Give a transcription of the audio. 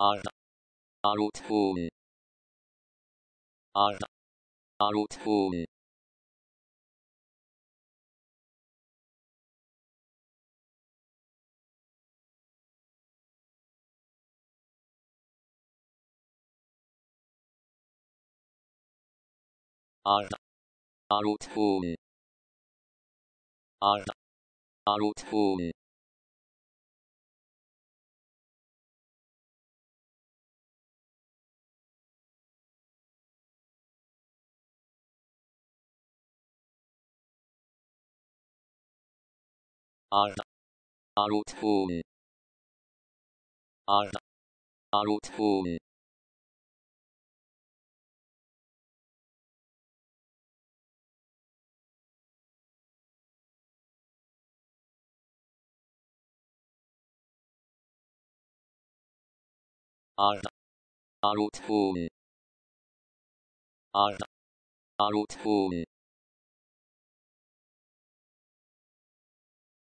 Ar Arutun Ar Arutun Ar Arutun Ar Arutun Ar, are at Ar Arut are Ar, home are Ar, at home